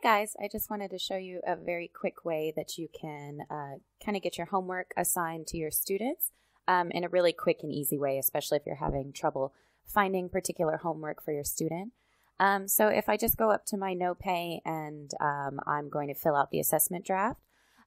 Hi guys, I just wanted to show you a very quick way that you can uh, kind of get your homework assigned to your students um, in a really quick and easy way, especially if you're having trouble finding particular homework for your student. Um, so if I just go up to my NoPay and um, I'm going to fill out the assessment draft.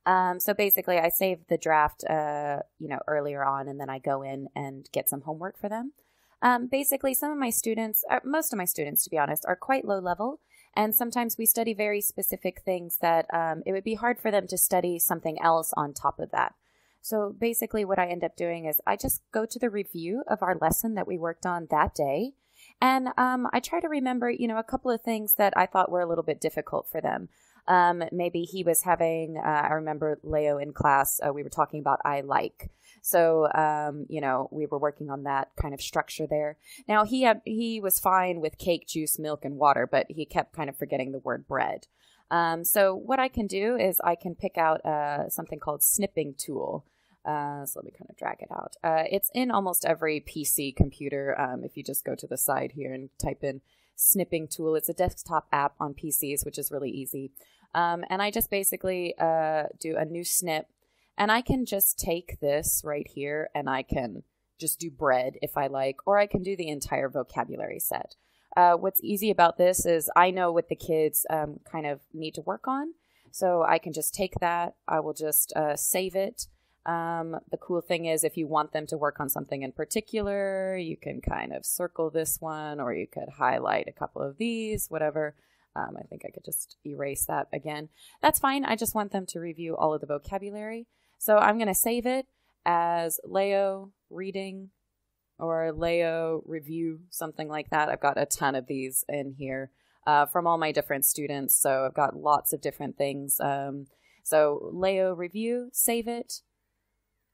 Um, so basically I save the draft, uh, you know, earlier on and then I go in and get some homework for them. Um, basically, some of my students, uh, most of my students, to be honest, are quite low level. And sometimes we study very specific things that um, it would be hard for them to study something else on top of that. So basically, what I end up doing is I just go to the review of our lesson that we worked on that day. And um, I try to remember, you know, a couple of things that I thought were a little bit difficult for them. Um, maybe he was having, uh, I remember Leo in class, uh, we were talking about I like. So, um, you know, we were working on that kind of structure there. Now, he had, he was fine with cake, juice, milk, and water, but he kept kind of forgetting the word bread. Um, so, what I can do is I can pick out uh, something called snipping tool. Uh, so let me kind of drag it out. Uh, it's in almost every PC computer. Um, if you just go to the side here and type in snipping tool, it's a desktop app on PCs, which is really easy. Um, and I just basically uh, do a new snip and I can just take this right here and I can just do bread if I like, or I can do the entire vocabulary set. Uh, what's easy about this is I know what the kids um, kind of need to work on. So I can just take that, I will just uh, save it. Um, the cool thing is, if you want them to work on something in particular, you can kind of circle this one, or you could highlight a couple of these, whatever. Um, I think I could just erase that again. That's fine. I just want them to review all of the vocabulary. So I'm going to save it as Leo reading or Leo review, something like that. I've got a ton of these in here uh, from all my different students. So I've got lots of different things. Um, so Leo review, save it,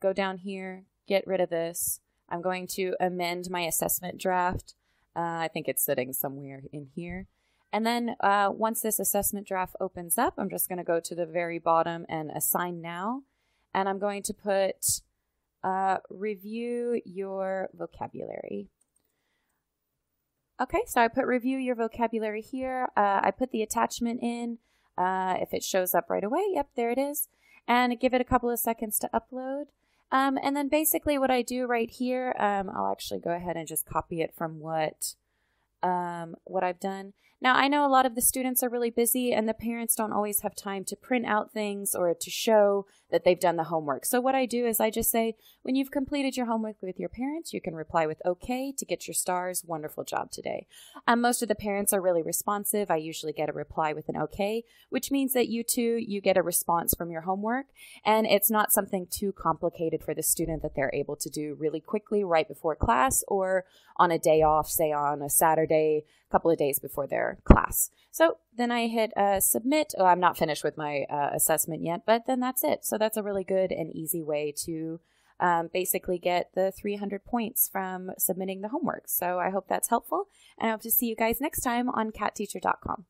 go down here, get rid of this. I'm going to amend my assessment draft. Uh, I think it's sitting somewhere in here. And then uh, once this assessment draft opens up, I'm just going to go to the very bottom and assign now and I'm going to put uh, review your vocabulary. Okay, so I put review your vocabulary here. Uh, I put the attachment in. Uh, if it shows up right away, yep, there it is. And give it a couple of seconds to upload. Um, and then basically what I do right here, um, I'll actually go ahead and just copy it from what um, what I've done. Now, I know a lot of the students are really busy and the parents don't always have time to print out things or to show that they've done the homework. So, what I do is I just say, when you've completed your homework with your parents, you can reply with OK to get your stars. Wonderful job today. Um, most of the parents are really responsive. I usually get a reply with an OK, which means that you too, you get a response from your homework. And it's not something too complicated for the student that they're able to do really quickly right before class or on a day off, say on a Saturday, a couple of days before their class. So then I hit uh, submit. Oh, I'm not finished with my uh, assessment yet, but then that's it. So that's a really good and easy way to um, basically get the 300 points from submitting the homework. So I hope that's helpful, and I hope to see you guys next time on katteacher.com.